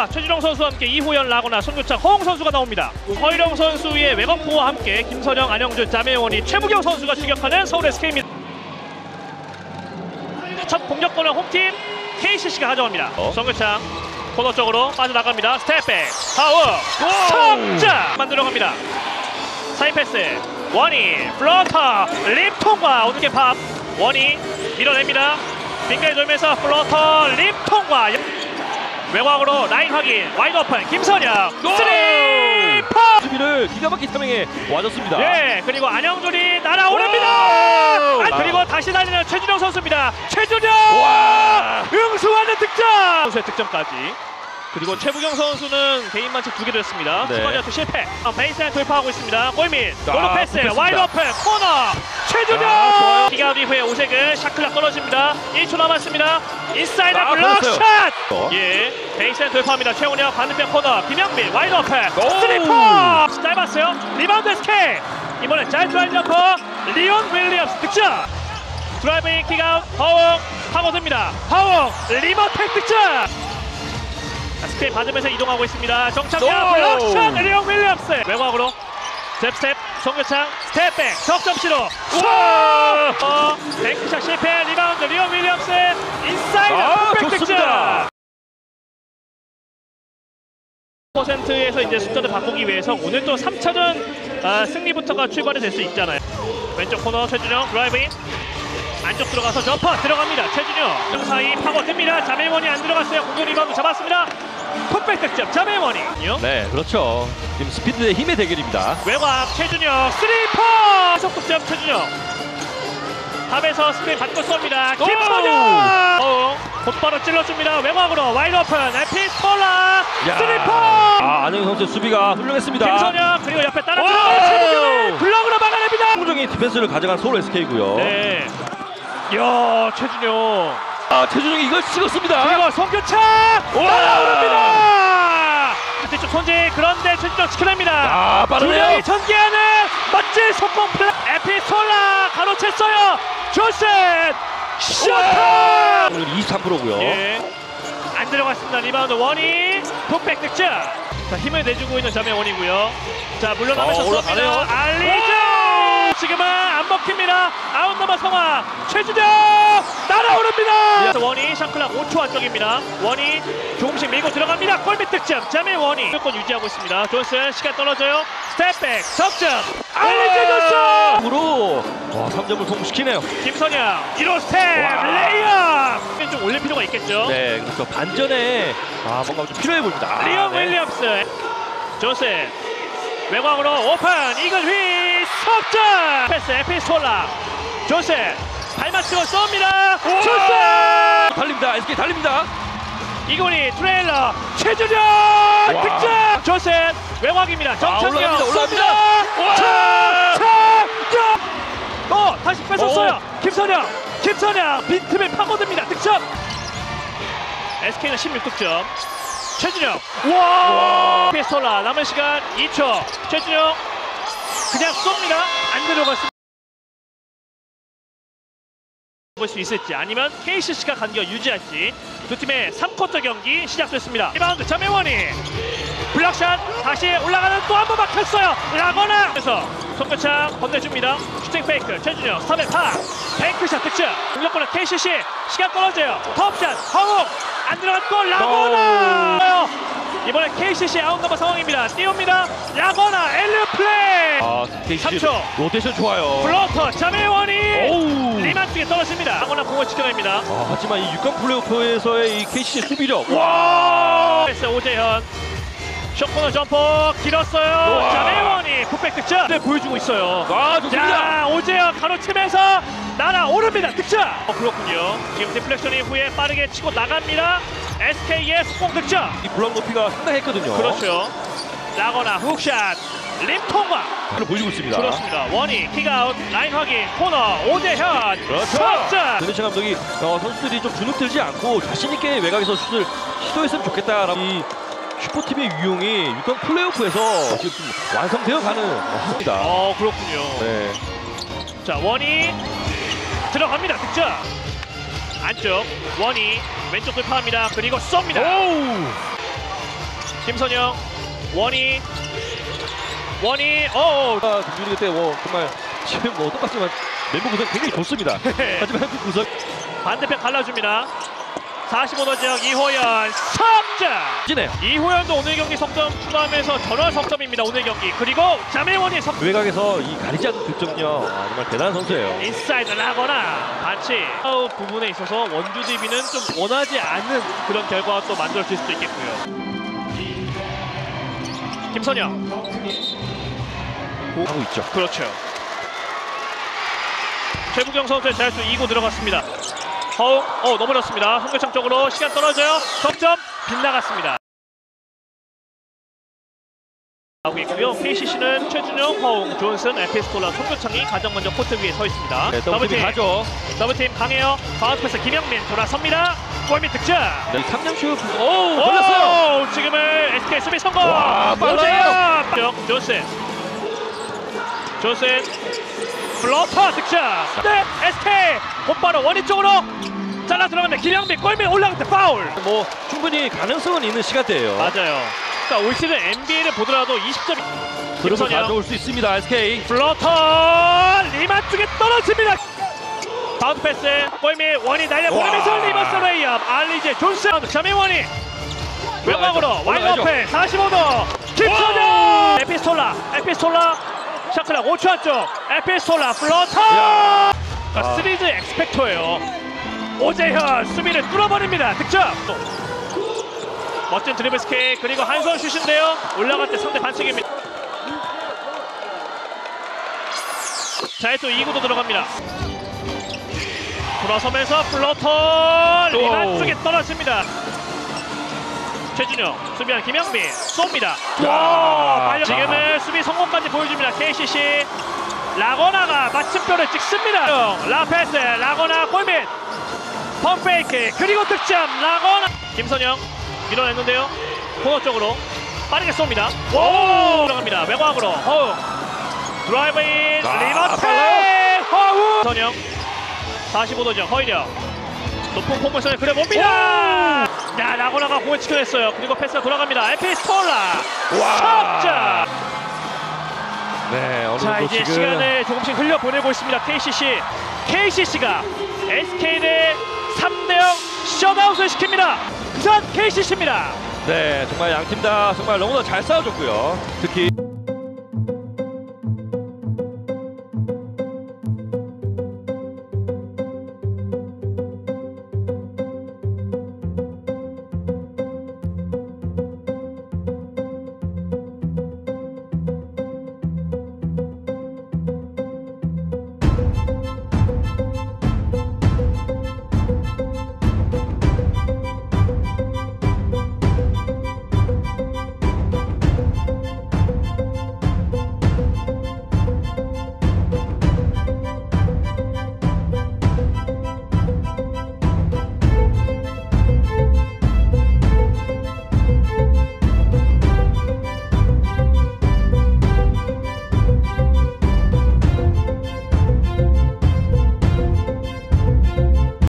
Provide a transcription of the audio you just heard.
자 최준영 선수와 함께 이호연 라거나 손교창 허웅 선수가 나옵니다. 허일영 선수의 외곽포와 함께 김선영, 안영준, 자매원이 최무경 선수가 추격하는 서울 SK입니다. 첫 공격권을 홈팀 KCC가 가져갑니다. 어? 손교창 코너 쪽으로 빠져나갑니다. 스텝백 파워 석자 만들어갑니다. 사이 패스 원이 플러터 립 통과 어떻게 팝 원이 밀어냅니다. 빙글 돌면서 플러터 립 통과 외곽으로 라인 확인 와이드 오픈 김선영 파 수비를 기가 막히게 타명해 와줬습니다. 예 그리고 안영준이 날아오릅니다! 오! 아, 그리고 다시 달리는 최준영 선수입니다. 최준영! 와! 응수하는 득점! 선수의 득점까지 그리고 최부경 선수는 개인 만치 두 개를 했습니다 네. 수건이한테 실패 아, 베이스라인 돌파하고 있습니다 골밑 아, 골로 패스 굽혔습니다. 와이드 오픈 코너 최준영 아. 기가 이후에 오색은 샤클락 떨어집니다 1초 남았습니다 인사이드 아, 걸렸어요. 샷 어. 예, 베이스라인 돌파합니다. 최훈혁 반대편 코너 김영민 와이드 오픈 오! 스리퍼 짧았어요. 리바운드 스케 이번엔 짧은 점퍼 리온 윌리엄스 득점 드라이브인 킥아웃 허웅 파고듭니다. 허웅 리버텍 득점 자, 스크린 받으면서 이동하고 있습니다. 정창현 오! 블럭샷 리온 윌리엄스 외곽으로 스텝스텝 송교창 스텝백 석점 시도 우와! 어, 뱅크샷 실패 리바운드 리온 윌리엄스 인사이드 아, 좋습니다. 퍼센트에서 이제 숫자를 바꾸기 위해서 오늘 또 3차전 아, 승리부터가 출발이 될 수 있잖아요. 왼쪽 코너 최준영 드라이브인 안쪽 들어가서 점퍼 들어갑니다. 최준영 사이 파고 듭니다. 자매원이 안 들어갔어요. 공격 리바운드 잡았습니다. putback 득점 자밀 워니 네, 그렇죠. 지금 스피드 대 힘의 대결입니다. 외곽 최준용 스리퍼 속득점 최준용 top에서 스크린 받고 쏩니다 김선형 어, 곧바로 찔러줍니다 외곽으로 wide open 에피스톨라 야. 스리퍼 아, 안영 선수의 수비가 훌륭했습니다. 김선형 그리고 옆에 따라 최준용을 블럭으로 막아냅니다 성공적인 디펜스를 가져간 서울 SK고요. 네. 이야 최준용 아, 최준용이 이걸 찍었습니다. 그리고 송교창 날아오릅니다. 뒤쪽 손질 그런데 최준용 지켜냅니다. 아, 두 빠르네요. 전개하는 멋진 속공 플레이. 에피스톨라 가로챘어요. 조셉 셔터 오늘 23%고요. 예. 안 들어갔습니다. 리바운드 워니 putback 득점. 자 힘을 내주고 있는 자밀 워니고요. 자 물러나면서 어, 올라가네요. 쏩니다. 알리제 지금은 안 먹힙니다. outnumber 상황. 최준용 날아오릅니다! 워니 shot clock 5초 안쪽입니다. 워니 조금씩 밀고 들어갑니다. 골밑 득점. 자밀 워니 무조건 유지하고 있습니다. 존슨 시간 떨어져요. step back 석점. 알리제 존슨 으로! 와, 3점을 성공시키네요. 김선형 1호 스텝 와. 레이업! 좀 올릴 필요가 있겠죠? 네, 그렇죠. 반전에 아, 뭔가 좀 필요해 보입니다. 아, 리온 네. 윌리엄스. 조셉 외곽으로 오픈 이글 휘 석점! 패스 에피스톨라. 조셉 발 맞추고 쏩니다. 조셉 달립니다. SK 달립니다. 이건희 트레일러 최준영 득점! 조셉 외곽입니다. 정창영 올라갑니다, 올라갑니다. 정창영! 어 다시 뺏었어요. 김선형 김선형 빈틈에 파고듭니다. 득점! SK는 16득점. 최준용 와! 에피스톨라 남은 시간 2초. 최준용 그냥 쏩니다. 안 들어갔습니다 볼 수 있을지 아니면 KCC가 간격 유지할지 두 팀의 3쿼터 경기 시작됐습니다. 리바운드 자밀 워니 block shot 다시 올라가는 또 한 번 막혔어요. 라건아! 그래서 송교창 건네줍니다. shooting fake 최준용 stop jumper! bank shot 득점! 공격권은 KCC 시간 떨어져요. tough shot 허웅! 안 들어갔고 라건아! 이번엔 KCC outnumber 상황입니다. 띄웁니다. 라건아 alley-oop play 아, KC 3초. 로테이션 좋아요. floater 자밀 워니 오우. 림 안 쪽에 떨어집니다 라건아 공을 지켜냅니다 아, 하지만 이 6강 플레이오프에서의 이 KC의 수비력. 와! 오재현 short corner jumper 길었어요. 자밀 워니 putback 득점 네, 보여주고 있어요 아, 좋습니다. 자 오재현 가로채면서 날아오릅니다 득점 어, 그렇군요 지금 deflection 이후에 빠르게 치고 나갑니다 SK의 속공 득점 이 블락 높이가 상당했거든요. 그렇죠 라건아 hook shot 림 통과 그걸 보여주고 있습니다. 그렇습니다 워니 kick out 라인 확인 코너 오재현 그렇죠. 석점 전희철 감독이 어, 선수들이 좀 주눅 들지 않고 자신 있게 외곽에서 슛을 시도했으면 좋겠다라고 이 super team의 위용이 6강 플레이오프에서 지금 좀 완성되어 가는 합니다. 어 그렇군요 네. 자 워니 들어갑니다 득점 안쪽 원이 왼쪽 돌파합니다 그리고 쏩니다 오우! 김선영 원희 원희 어 아, 김준이 그때 뭐 정말 지금 뭐 똑같지만 멤버 구성 굉장히 좋습니다. 하지만 그 구성 반대편 갈라줍니다. 45도 지역 이호연 석점! 지네요. 이호연도 오늘 경기 석점 추가하면서 전월 석점입니다 오늘 경기. 그리고 자밀 워니 석 외곽에서 이 가리지 않는 득점력 아, 정말 대단한 선수예요. 인사이드 라건아 반치 아웃 부분에 있어서 원주 DB는 좀 원하지 않는 그런 결과가 또 만들어질 수도 있겠고요. 김선형 하고 있죠. 그렇죠 최부경 선수의 자유투 2구 들어갔습니다 허웅 어 넘어졌습니다 송교창 쪽으로 시간 떨어져요 석점 빗나갔습니다 하고 있고요 KCC는 최준용, 허웅, 존슨, 에피스톨라, 송교창이 가장 먼저 코트 위에 서 있습니다 네, double team 가죠. double team 강해요. 바운스 패스 김영민 돌아섭니다. 골밑 득점. 네, 3점 슛. 오. 오, 지금은 SK 수비 성공. 와, 빨라요. 존슨. 존슨. floater 득점. 네, SK 곧바로 워니 쪽으로 잘라 들어갑니다. 김영민 골밑 때 파울. 뭐 충분히 가능성은 있는 시간대예요. 맞아요. 그러니까 올 시즌 NBA를 보더라도 20점 그러면 김선형. 가져올 수 있습니다. SK. floater 림 안 쪽에 떨어집니다. 바운드 패스 골밑 워니 날려보내면서 와. reverse layup 알리제 존슨 자밀 워니 외곽으로 올라가죠. wide. open 45도 김선형 에피스톨라 에피스톨라 shot clock 5초 안쪽 야. 그러니까 아. 시리즈 X-factor예요 오재현 수비를 뚫어버립니다 득점 멋진 드리블 SK 그리고 한손 슛인데요 올라갈 때 상대 반칙입니다 자, 또 2구도 들어갑니다. 돌아서면서 floater 오. 쪽에 떨어집니다. 최준용 수비한 김영민 쏩니다. 야. 와, 지금은 수비 성공까지 보여줍니다. KCC 라건아가 마침표를 찍습니다. lob pass 라건아 골밑. pump fake. 그리고 득점. 라건아. 김선형 밀어냈는데요. 코너 쪽으로 빠르게 쏩니다. 오! 들어갑니다. 외곽으로 허웅 drive-in 아, 리버테. 허웅 선영 45도죠 허이력 높은 포물선을 그려봅니다. 야 라건아가 공을 지켜냈어요. 그리고 패스가 돌아갑니다. 에피스톨라. 와. 석점 네, 어느 자 정도 이제 지금 시간을 조금씩 흘려 보내고 있습니다. KCC KCC가 SK를 3대0 셧아웃을 시킵니다. 부산 KCC입니다. 네, 정말 양 팀 다 정말 너무나 잘 싸워줬고요. 특히